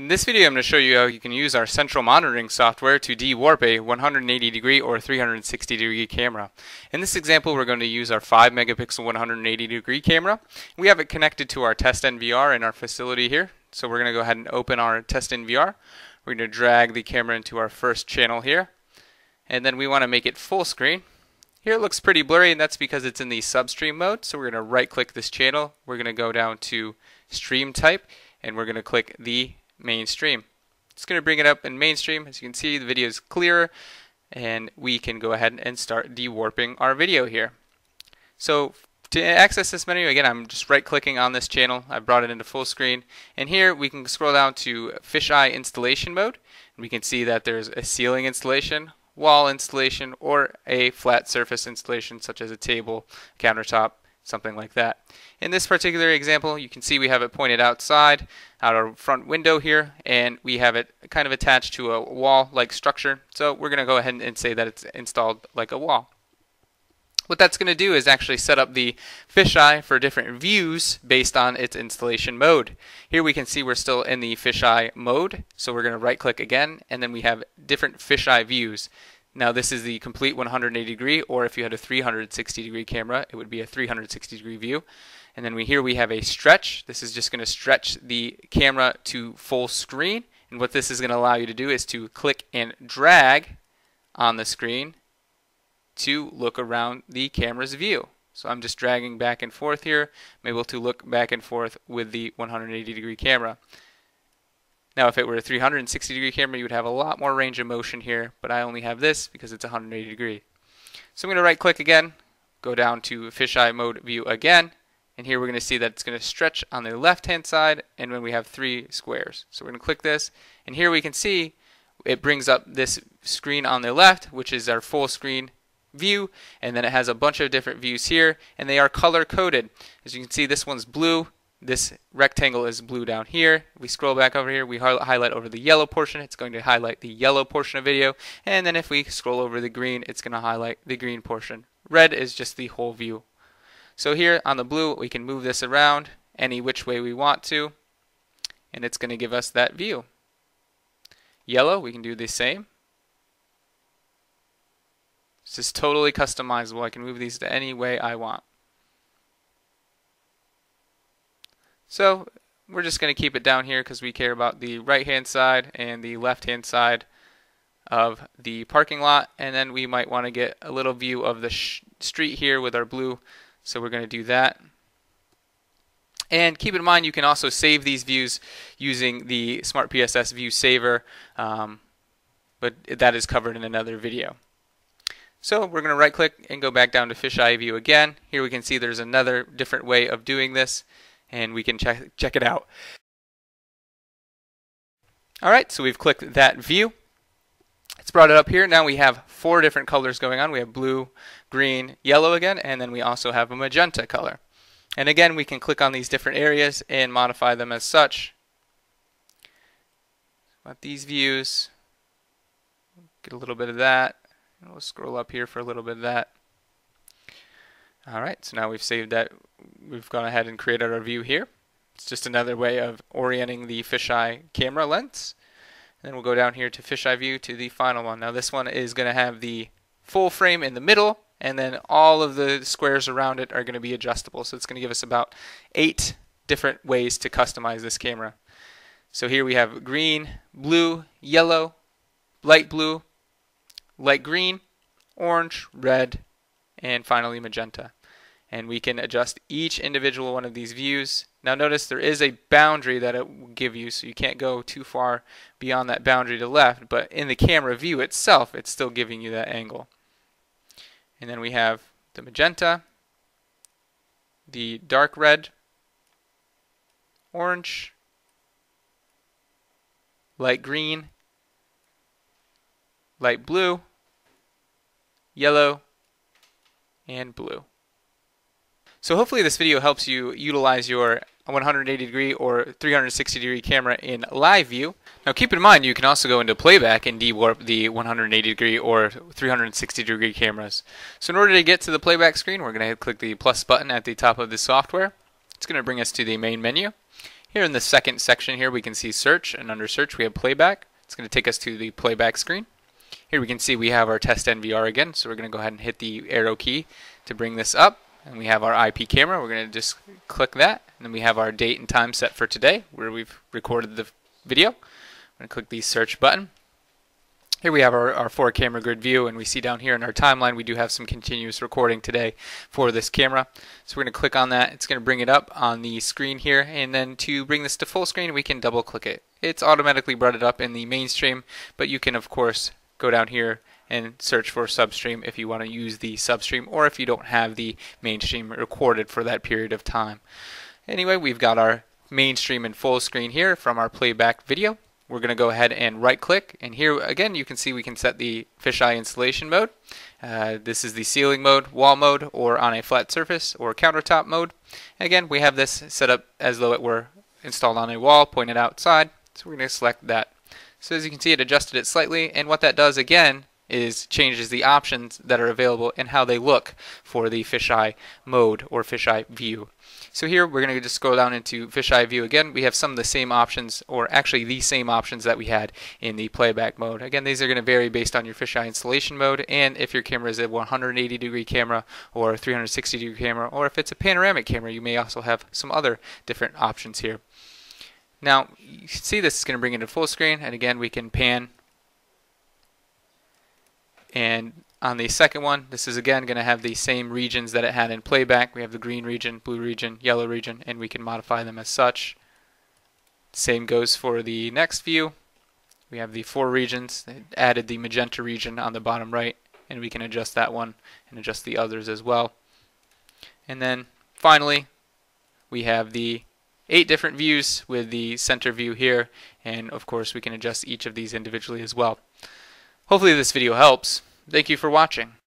In this video I'm going to show you how you can use our central monitoring software to de-warp a 180 degree or 360 degree camera. In this example we're going to use our 5 megapixel 180 degree camera. We have it connected to our test NVR in our facility here. So we're going to go ahead and open our test NVR. We're going to drag the camera into our first channel here. And then we want to make it full screen. Here it looks pretty blurry and that's because it's in the substream mode. So we're going to right click this channel. We're going to go down to stream type and we're going to click the mainstream. It's going to bring it up in mainstream. As you can see, the video is clearer, and we can go ahead and start dewarping our video here. So to access this menu, again, I'm just right-clicking on this channel. I brought it into full screen. And here we can scroll down to fisheye installation mode. And we can see that there's a ceiling installation, wall installation, or a flat surface installation, such as a table, countertop, something like that. In this particular example, you can see we have it pointed outside, out our front window here, and we have it kind of attached to a wall-like structure. So we're going to go ahead and say that it's installed like a wall. What that's going to do is actually set up the fisheye for different views based on its installation mode. Here we can see we're still in the fisheye mode, so we're going to right click again, and then we have different fisheye views. Now this is the complete 180 degree, or if you had a 360 degree camera, it would be a 360 degree view. And then we here we have a stretch. This is just going to stretch the camera to full screen. And what this is going to allow you to do is to click and drag on the screen to look around the camera's view. So I'm just dragging back and forth here. I'm able to look back and forth with the 180 degree camera. Now if it were a 360 degree camera you would have a lot more range of motion here but I only have this because it's 180 degree. So I'm going to right click again, go down to fisheye mode view again and here we're going to see that it's going to stretch on the left hand side and when we have three squares. So we're going to click this and here we can see it brings up this screen on the left which is our full screen view and then it has a bunch of different views here and they are color coded. As you can see this one's blue, this rectangle is blue down here. We scroll back over here, we highlight over the yellow portion, it's going to highlight the yellow portion of video, and then if we scroll over the green, it's going to highlight the green portion. Red is just the whole view. So here on the blue, we can move this around any which way we want to, and it's going to give us that view. Yellow, we can do the same. This is totally customizable. I can move these to any way I want. So we're just going to keep it down here because we care about the right hand side and the left hand side of the parking lot and then we might want to get a little view of the street here with our blue so we're going to do that and keep in mind you can also save these views using the Smart PSS View Saver um, but that is covered in another video. So we're going to right click and go back down to fisheye view again. Here we can see there's another different way of doing this and we can check, check it out. Alright, so we've clicked that view. It's brought it up here. Now we have four different colors going on. We have blue, green, yellow again, and then we also have a magenta color. And again, we can click on these different areas and modify them as such. Got these views. Get a little bit of that. We'll scroll up here for a little bit of that. Alright, so now we've saved that we've gone ahead and created our view here. It's just another way of orienting the fisheye camera lens. And then we'll go down here to fisheye view to the final one. Now this one is going to have the full frame in the middle and then all of the squares around it are going to be adjustable. So it's going to give us about eight different ways to customize this camera. So here we have green, blue, yellow, light blue, light green, orange, red, and finally magenta and we can adjust each individual one of these views. Now notice there is a boundary that it will give you, so you can't go too far beyond that boundary to left, but in the camera view itself, it's still giving you that angle. And then we have the magenta, the dark red, orange, light green, light blue, yellow, and blue. So hopefully this video helps you utilize your 180 degree or 360 degree camera in live view. Now keep in mind you can also go into playback and dewarp the 180 degree or 360 degree cameras. So in order to get to the playback screen we're going to click the plus button at the top of the software. It's going to bring us to the main menu. Here in the second section here we can see search and under search we have playback. It's going to take us to the playback screen. Here we can see we have our test NVR again so we're going to go ahead and hit the arrow key to bring this up and we have our IP camera. We're going to just click that and then we have our date and time set for today where we've recorded the video. I'm going to click the search button here we have our, our four camera grid view and we see down here in our timeline we do have some continuous recording today for this camera. So we're going to click on that. It's going to bring it up on the screen here and then to bring this to full screen we can double click it. It's automatically brought it up in the mainstream but you can of course go down here and search for substream if you want to use the substream or if you don't have the mainstream recorded for that period of time. Anyway, we've got our mainstream and full screen here from our playback video we're going to go ahead and right click and here again you can see we can set the fisheye installation mode. Uh, this is the ceiling mode, wall mode, or on a flat surface or countertop mode. Again we have this set up as though it were installed on a wall pointed outside so we're going to select that. So as you can see it adjusted it slightly and what that does again is changes the options that are available and how they look for the fisheye mode or fisheye view. So here we're going to just scroll down into fisheye view again. We have some of the same options, or actually the same options that we had in the playback mode. Again, these are going to vary based on your fisheye installation mode and if your camera is a 180 degree camera or a 360 degree camera, or if it's a panoramic camera, you may also have some other different options here. Now, you can see this is going to bring it to full screen, and again, we can pan and on the second one, this is again going to have the same regions that it had in playback. We have the green region, blue region, yellow region, and we can modify them as such. Same goes for the next view. We have the four regions. It added the magenta region on the bottom right, and we can adjust that one and adjust the others as well. And then finally, we have the eight different views with the center view here, and of course we can adjust each of these individually as well. Hopefully this video helps. Thank you for watching.